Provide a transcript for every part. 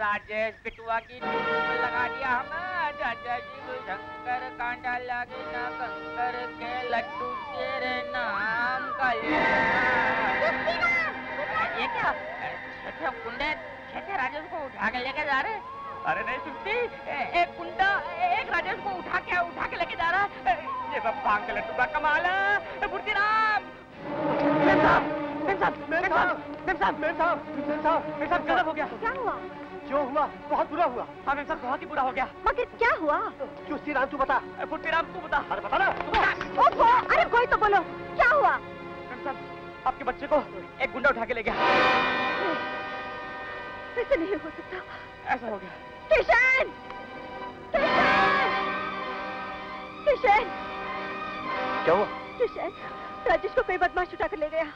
राजेश बिटुआ की लगा दिया हमें चाचा जी शंकर कांडा लगे ना कंकर के लड्डू तेरे नाम का ये क्या कुंडे छठे राजेश को उठा के लेके जा रहे अरे नहीं सुनती एक कुंडा एक राजेश को उठा के उठा के लेके जा रहा ये सब भाँग के लड्डू का कमाल है बुद्धि राम मेरे साहब मेरे साहब साहब मेरे साहब मेरे साहब गलत हो गया क्या हुआ जो हुआ? बहुत बुरा हुआ। हाँ मेरे साथ बहुत ही बुरा हो गया। मगर क्या हुआ? चुस्ती राम तू बता। फुट्टी राम तू बता। अरे बता ना। ओहो, अरे कोई तो बोलो। क्या हुआ? मेरे साहब आपके बच्चे को एक गुंडा उठा के ले गया। ऐसा नहीं हो सकता। ऐसा हो गया। किशन! किशन! किशन! क्या हुआ? किशन राजेश को कोई बदमाश उठा कर ले गया।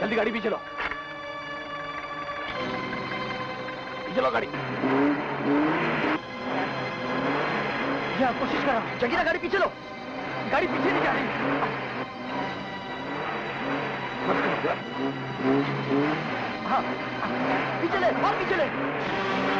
जल्दी गाड़ी पीछे लो। पीछे लो गाड़ी। या, कोशिश करो। जगीरा गाड़ी पीछे लो। गाड़ी पीछे नहीं जा रही। हाँ। पीछे ले, और पीछे ले।